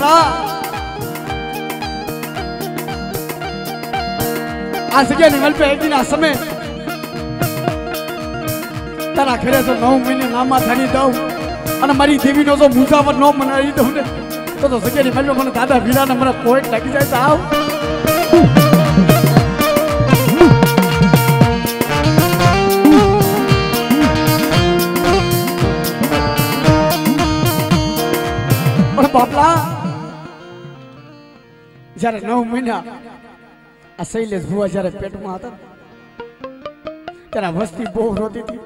દીકરા આ જગ્યાની મલપે એકદીના સમય તારા ઘરે તો નવ મહિને નામા થાની દઉં અને મારી દેવીનો જો મુસાફર ન મનાવી દઉં ને તો તો જગ્યાની મલપે મને દાદા વીરાને મને કોઈક લાગી જાય તો આવ બાપલા જ્યારે નવ મહિના આ શૈલેષ ભુવા જ્યારે પેટમાં હતા ત્યારે વસ્તી બહુ રોતી હતી.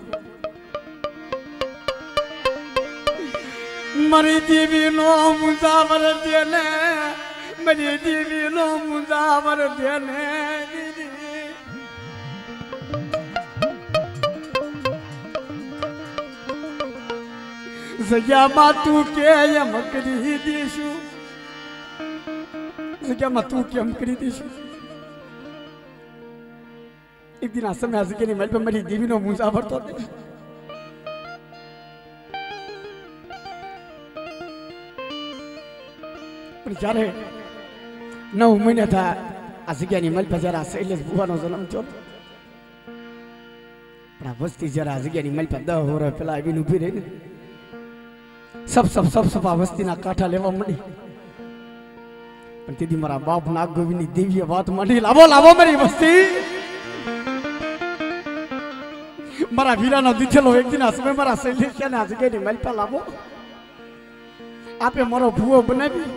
મારી દેવી નો મુસાફર દેને મારી દેવી નો મુસાફર દેને જગ્યામાં તું કે એમ કરી દઈશું જગ્યામાં તું કેમ કરી દઈશું એક દિન આ સમય આ જગ્યાની પર મારી દેવીનો મુસાફર પણ જ્યારે નવ મહિને થયા આ જગ્યાની મલ પર જ્યારે આ શૈલેષ ભુવાનો જન્મ થયો પણ આ વસ્તી જ્યારે આ જગ્યાની મલ પર દહ વર્ષ પેલા આવીને ઊભી રહી ને સબ સબ સબ સબ વસ્તીના કાંઠા લેવા મળી પણ તેથી મારા બાપ નાગ ગોવિંદની દિવ્ય વાત માંડી. લાવો લાવો મારી વસ્તી. મારા વીરાનો દીઠેલો એક દિન સમય મારા શૈલેષને આ જગ્યાની મલ પર લાવો. આપે મારો ભૂવો બનાવી.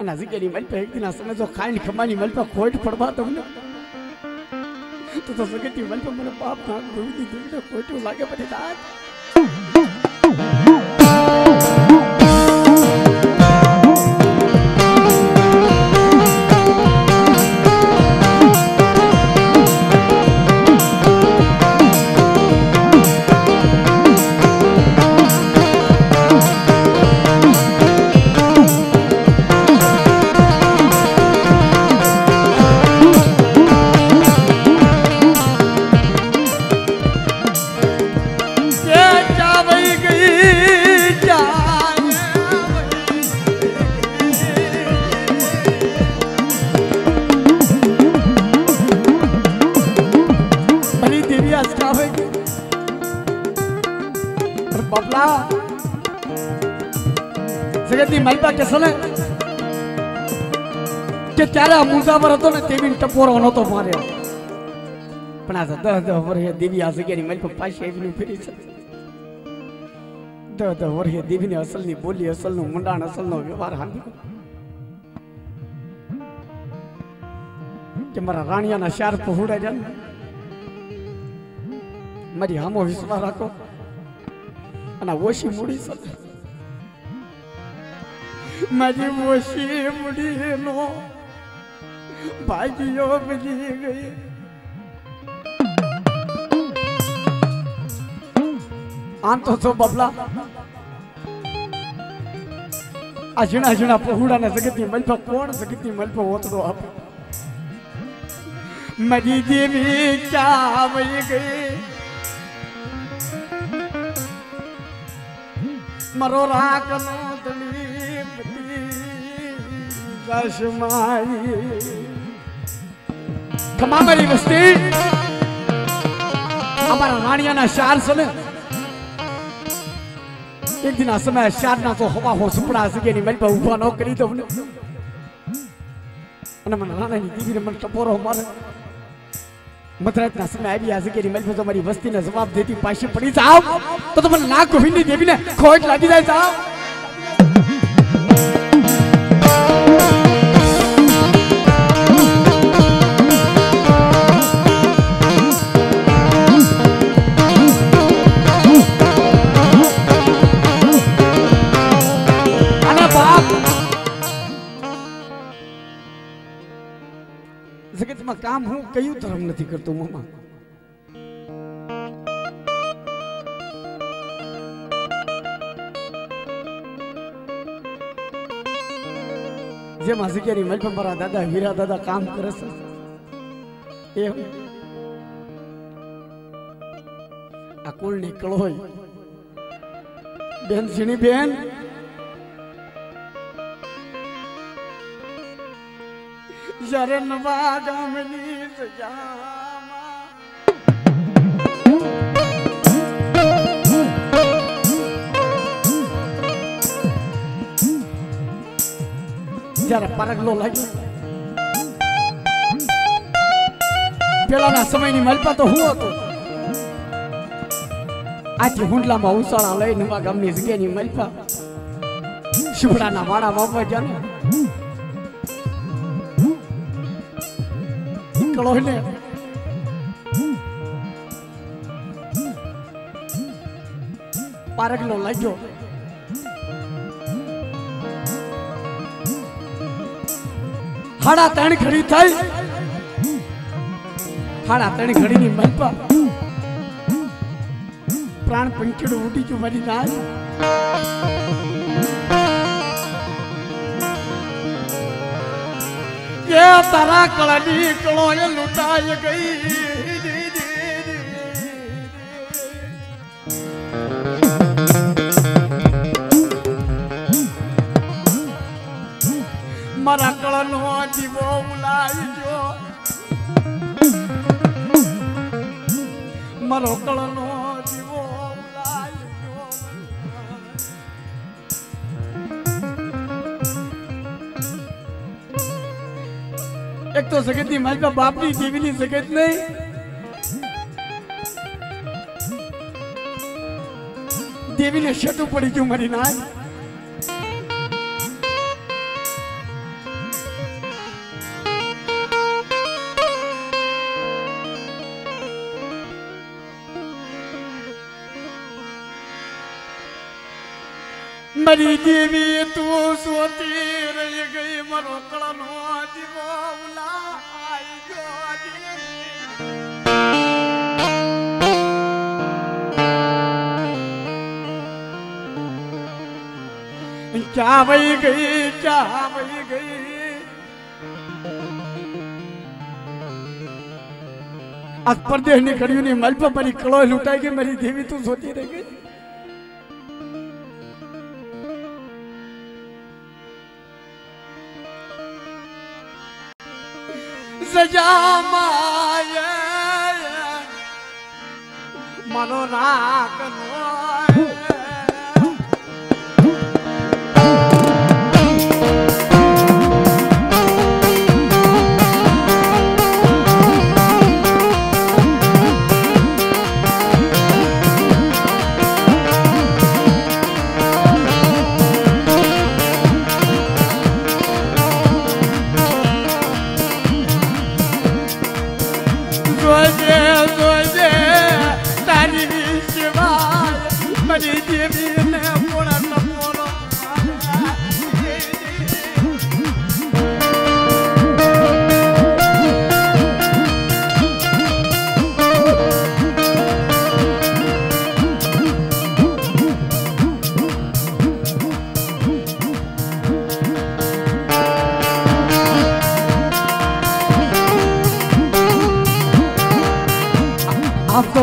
અને આ જગ્યાની મલ પર એક દિન સમય જો ખાઈને ખમાની મલપા ખોટ પડવા તમને. તો તો સગતી મલપા મને બાપ નાગ ગોવિંદની દિવ્ય ખોટું લાગે પછી દાદ બાપલા જગતની માલપા કે સને કે ત્યારે આ મુસાફર હતો ને તેવી ટપોરો નહોતો માર્યો. પણ આ દહ દહ વર્ષે દેવી આ જગ્યાની પર પાછી ફેરી છે. દહ દહ વર્ષે દેવીને અસલની બોલી, અસલનું મુંડાણ અસલનો વ્યવહાર હાંભી કે મારા રાણિયાના શાર પહોળા જાય મારી હામો વિશ્વાસ રાખો. અને ઓછી મૂડી મારી ઓછી મૂડી નો ભાગ્યો બની ગઈ. આમ તો બબલા. આ ઝીણા ઝીણા પહોળાના જગતની મલપા કોણ જગતની મલપા ઓતડો આપે? મરી દેવી ક્યાં ગઈ. મારો રાખનો દલીપ દશમાઈ મારી વસ્તી. અમારા રાણિયાના શાર છે ને. એક દિન સમય શારના તો હવા હો સુપડા સગેની મલ પર ઊભા ન કરી દઉં અને મને રાણાની દીવીને મને ટપોરો મારે. મધરાતના સમય આવી આ કે મલ પર તમારી વસ્તીને જવાબ દેતી પાછી પડી જાવ તો તમને નાક ભીંડી દેવીને ખોટ લાગી જાય જાવ કામ હું કયું ધર્મ નથી કરતો, મામા? જેમ આ જગ્યાની મલ પર મારા દાદા, હીરા દાદા કામ કરે છે, એમ આ કુળની કળોય. બેન સીણી બેન સજામાં જ્યારે પરગલો લાગ્યો. પેલાના સમયની મલપા તો હું હતો. આથી હુંડલામાં ઉસાળા લઈ નવા ગામની જગ્યાની મલપા. શિવડાના વાડા વાપવા જાને. કળો ને પારગલો લાગ્યો હાડા ત્રણ ઘડી થઈ. હાડા ત્રણ ઘડીની મલપા પ્રાણ પંખીડું ઉડી ગયું મારી નાય કે તારા કળની કળો એ લૂંટાઈ ગઈ. તો જગતની માલિકા બાપની દેવીની જગત નહીં. દેવીને શટું પડી ગયું મારી નાય. મારી દેવી તું સોતી રહી ગઈ, મારો કળનો ક્યાં વહી ગઈ ક્યાં વહી ગઈ. આ પરદેશની કડીયું ની મલપા મારી કળો લૂંટાઈ ગઈ, મારી દેવી તું સોતી રહી ગઈ. સજામાય મારો રાખ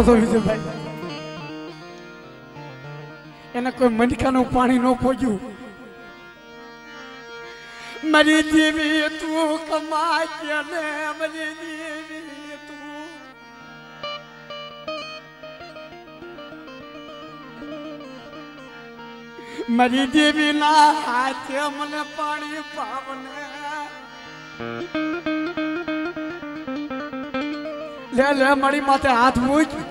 આપતો તો વિજયભાઈ એને કોઈ મનકાનું પાણી ન પહોંચ્યું મારી દેવી તું કમાય છે ને દેવી તું. દેવી ના હાથે મને પાણી પાવને. લે લે, મારી માથે હાથ મૂક.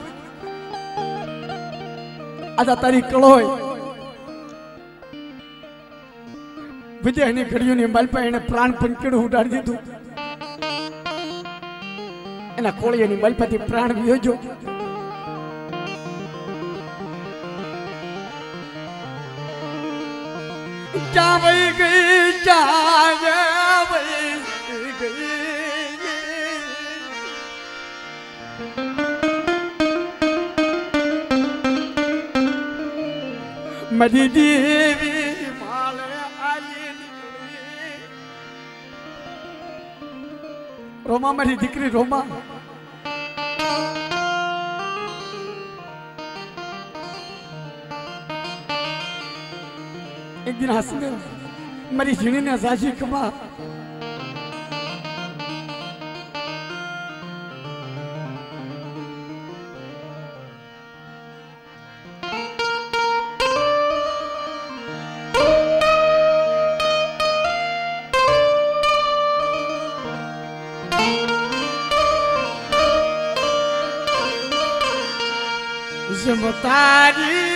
આજા તારી કળોય. વિદેહની ઘડીઓની માલપા એને પ્રાણ પંકીડું ઉડાડી દીધું. એના કોળિયાની માલપાથી પ્રાણ વિયોજો વહી ગઈ ક્યાં મરી દેવી માલે આલી રોમા મારી દીકરી રોમા. એક દિન હસીને મારી ઝીણીને સાજી કમા de vontade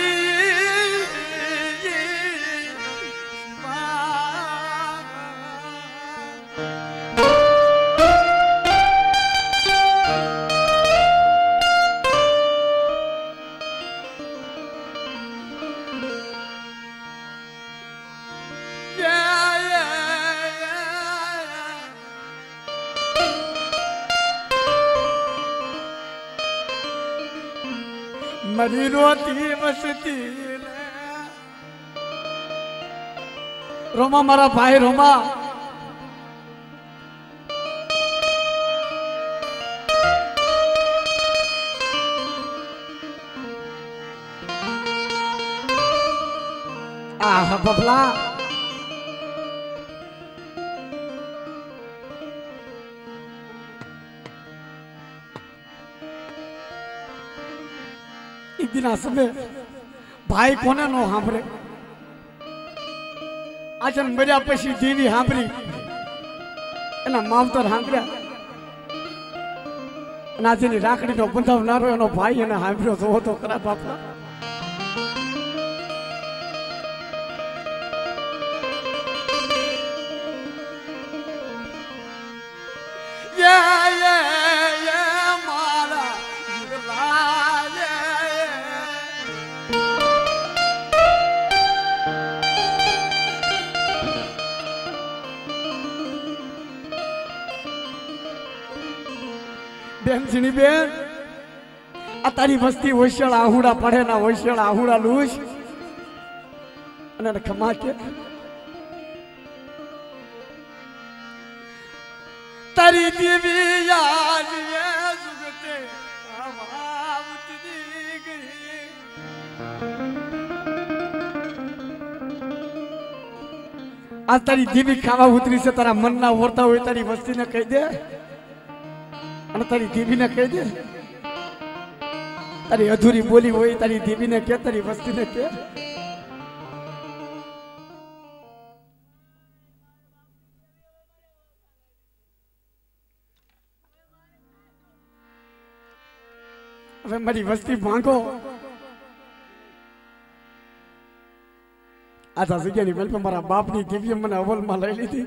મરી રોતી વસતી. રોમા મારા ભાઈ રોમા આ બબલા એક દિન ભાઈ કોને નો સાંભળે? આચરણ મર્યા પછી દીવી સાંભળી એના માવતર સાંભળ્યા. અને આજની રાખડીનો બંધાવનારો એનો ભાઈ એને સાંભળ્યો તો હતો ખરા બાપલા બેન, ઝીણી બેન, આ તારી વસ્તી હોશિયાળ આહુડા પડે ના હોશિયાળ આહુડા લૂસ અને ખમા કે. તારી દેવી યાદ આ તારી દેવી ખાવા ઉતરી છે, તારા મનના ઓરતા હોય, તારી વસ્તીને કહી દે. અને તારી દેવીને કહી દે. તારી અધૂરી બોલી હોય, તારી દેવીને કે, તારી વસ્તીને કે. હવે મારી વસ્તી માંગો. આ જગ્યાની વેલ મારા બાપની દિવ્ય મને અવલમાં લઈ લીધી.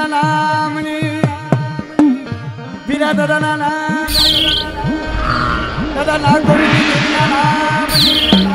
શ્રી બેન ના નામની. વીરા દાદા ના નામ દાદા નાગોરી ના નામની.